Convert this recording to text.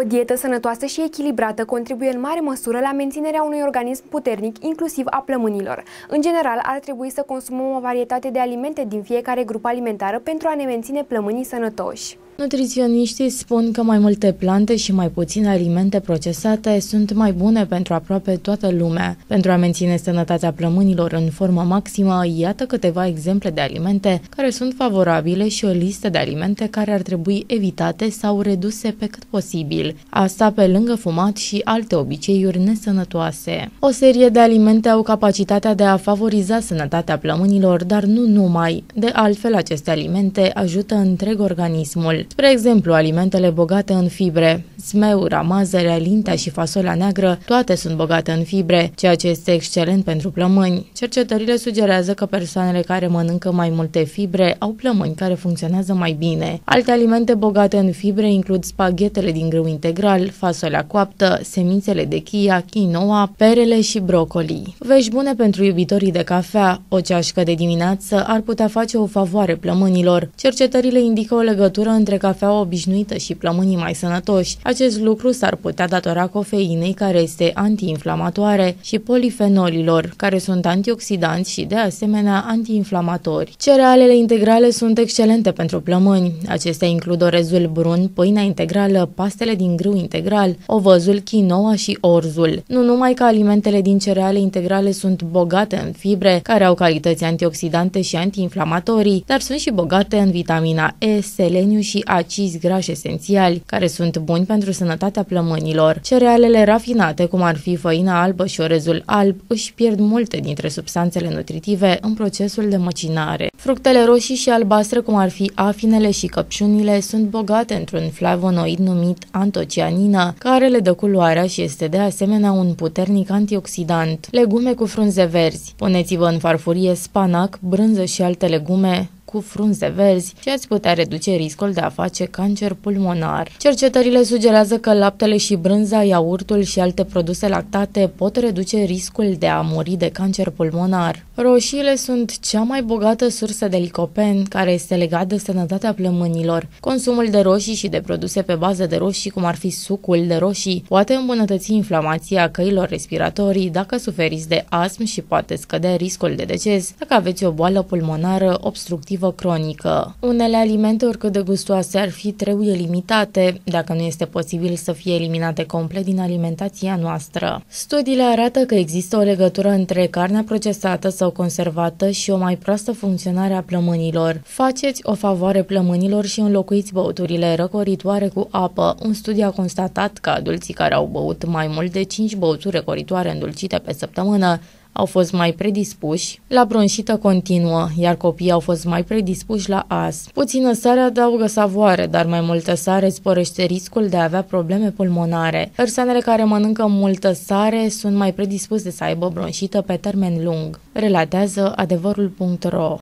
O dietă sănătoasă și echilibrată contribuie în mare măsură la menținerea unui organism puternic, inclusiv a plămânilor. În general, ar trebui să consumăm o varietate de alimente din fiecare grup alimentară pentru a ne menține plămânii sănătoși. Nutriționiștii spun că mai multe plante și mai puține alimente procesate sunt mai bune pentru aproape toată lumea. Pentru a menține sănătatea plămânilor în formă maximă, iată câteva exemple de alimente care sunt favorabile și o listă de alimente care ar trebui evitate sau reduse pe cât posibil. Asta pe lângă fumat și alte obiceiuri nesănătoase. O serie de alimente au capacitatea de a favoriza sănătatea plămânilor, dar nu numai. De altfel, aceste alimente ajută întreg organismul. Spre exemplu, alimentele bogate în fibre, smeura, mazărea, lintea și fasola neagră, toate sunt bogate în fibre, ceea ce este excelent pentru plămâni. Cercetările sugerează că persoanele care mănâncă mai multe fibre au plămâni care funcționează mai bine. Alte alimente bogate în fibre includ spaghetele din grâu integral, fasolea coaptă, semințele de chia, quinoa, perele și brocoli. Vești bune pentru iubitorii de cafea, o ceașcă de dimineață ar putea face o favoare plămânilor. Cercetările indică o legătură între cafeaua obișnuită și plămânii mai sănătoși. Acest lucru s-ar putea datora cofeinei, care este antiinflamatoare, și polifenolilor, care sunt antioxidanți și, de asemenea, antiinflamatori. Cerealele integrale sunt excelente pentru plămâni. Acestea includ orezul brun, pâinea integrală, pastele din grâu integral, ovăzul, quinoa și orzul. Nu numai că alimentele din cereale integrale sunt bogate în fibre, care au calități antioxidante și antiinflamatorii, dar sunt și bogate în vitamina E, seleniu și acizi grași esențiali, care sunt buni pentru sănătatea plămânilor. Cerealele rafinate, cum ar fi făina albă și orezul alb, își pierd multe dintre substanțele nutritive în procesul de măcinare. Fructele roșii și albastre, cum ar fi afinele și căpșunile, sunt bogate într-un flavonoid numit antocianină, care le dă culoarea și este de asemenea un puternic antioxidant. Legume cu frunze verzi. Puneți-vă în farfurie spanac, brânză și alte legume, cu frunze verzi și ați putea reduce riscul de a face cancer pulmonar. Cercetările sugerează că laptele și brânza, iaurtul și alte produse lactate pot reduce riscul de a muri de cancer pulmonar. Roșiile sunt cea mai bogată sursă de licopen, care este legat de sănătatea plămânilor. Consumul de roșii și de produse pe bază de roșii, cum ar fi sucul de roșii, poate îmbunătăți inflamația căilor respiratorii dacă suferiți de astm și poate scădea riscul de deces dacă aveți o boală pulmonară obstructivă ulcerozivă cronică. Unele alimente, oricât de gustoase ar fi, trebuie limitate, dacă nu este posibil să fie eliminate complet din alimentația noastră. Studiile arată că există o legătură între carnea procesată sau conservată și o mai proastă funcționare a plămânilor. Faceți o favoare plămânilor și înlocuiți băuturile răcoritoare cu apă. Un studiu a constatat că adulții care au băut mai mult de 5 băuturi răcoritoare îndulcite pe săptămână au fost mai predispuși la bronșită continuă, iar copiii au fost mai predispuși la as. Puțină sare adaugă savoare, dar mai multă sare sporește riscul de a avea probleme pulmonare. Persoanele care mănâncă multă sare sunt mai predispuse să aibă bronșită pe termen lung, relatează adevărul.ro.